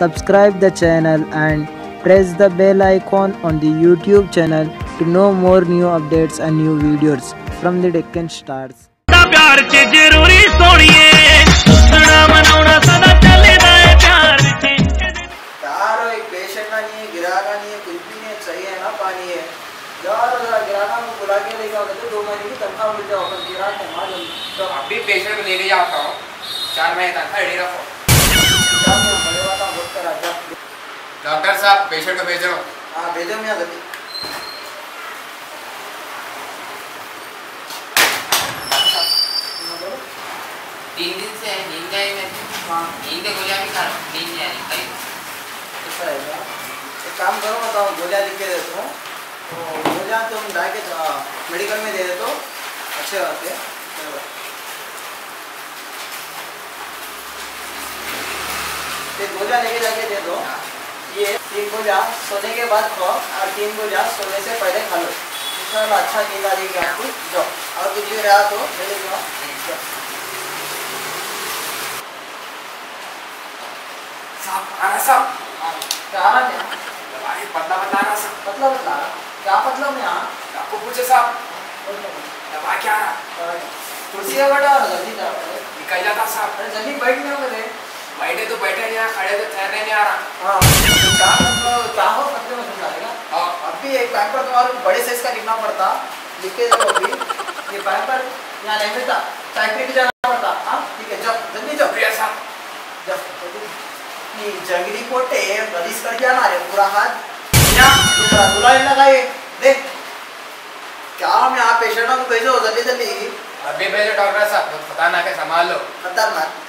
Subscribe the channel and press the bell icon on the YouTube channel to know more new updates and new videos from the Deccan Stars. तो अभी patient को लेके जाता हूँ चार महीने तक रेडी रखो डॉक्टर साहब पेशेंट को भेजो। हाँ भेजो मैं जल्दी। तीन दिन से नींद आई मैं हाँ। नींद गोलियाँ भी खा रहा हूँ। नींद नहीं आ रही कहीं ऐसा है क्या एक काम करो बताओ गोलियाँ लिख के देता हूँ। तो गोलियाँ तुम जाके मेडिकल में दे देते हो। अच्छे होते हैं। ये गोलियाँ लेके जाके दे दो। ये तीन गोलियाँ सोने के बाद खाओ और तीन गोलियाँ सोने से पहले खा लो। इंशाल्लाह अच्छा नींद आ जाएगी आपको। जाओ। और कुछ भी रहा तो ले जाओ। साहब आना साहब? हाँ, क्या आ रहा है? दवाई पतला पतला आना साहब। पतला पतला क्या पतला में? हाँ। आपको पूछे साहब। दवा क्या? कुर्सी का बैठा जल्दी जा निकल जाता साहब। अरे जल्दी बैठ नहीं बैठे तो बैठे नहीं आ खड़े तो ठहरने नहीं आ रहा। हाँ क्या मतलब क्या हो पतले में समझ आएगा हाँ। अब भी एक पैम्पर तुम्हारे को बड़े साइज़ का लिखना पड़ता लिख के दो अभी। ये पैम्पर यहाँ नहीं मिलता फैक्ट्री भी जाना पड़ता। हाँ ठीक है जाओ जल्दी जाओ। शुक्रिया साहब। जाओ जल्दी। ये जंगली कोटे बलिस कर दिया ना रे पूरा हाथ। जरा धुलाई लगाए। देख क्या हम यहाँ पेशेंटों को भेजो जल्दी जल्दी। अभी भेजो डॉक्टर साहब तो पता ना के संभाल लो। खतरनाक।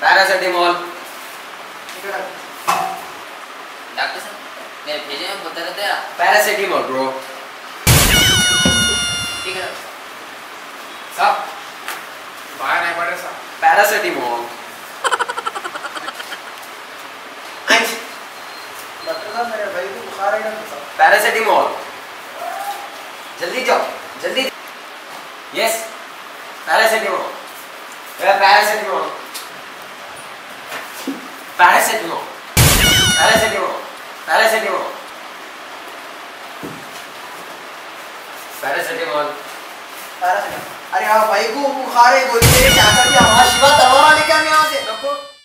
पैरासिटामोल डॉक्टर साहब मेरे भेजे में बोलते रहते हैं पैरासिटामोल ब्रो ठीक है। साहब। बाहर नहीं पड़ रहे साहब पैरासिटामोल डॉक्टर साहब मेरे भाई को बुखार है डॉक्टर साहब। पैरासिटामोल जल्दी जाओ जल्दी। Yes paracetamol paracetamol paracetamol paracetamol paracetamol paracetamol paracetamol अरे हाँ भाई को बुखार है दे क्या कर दिया? वहाँ शिवा दवा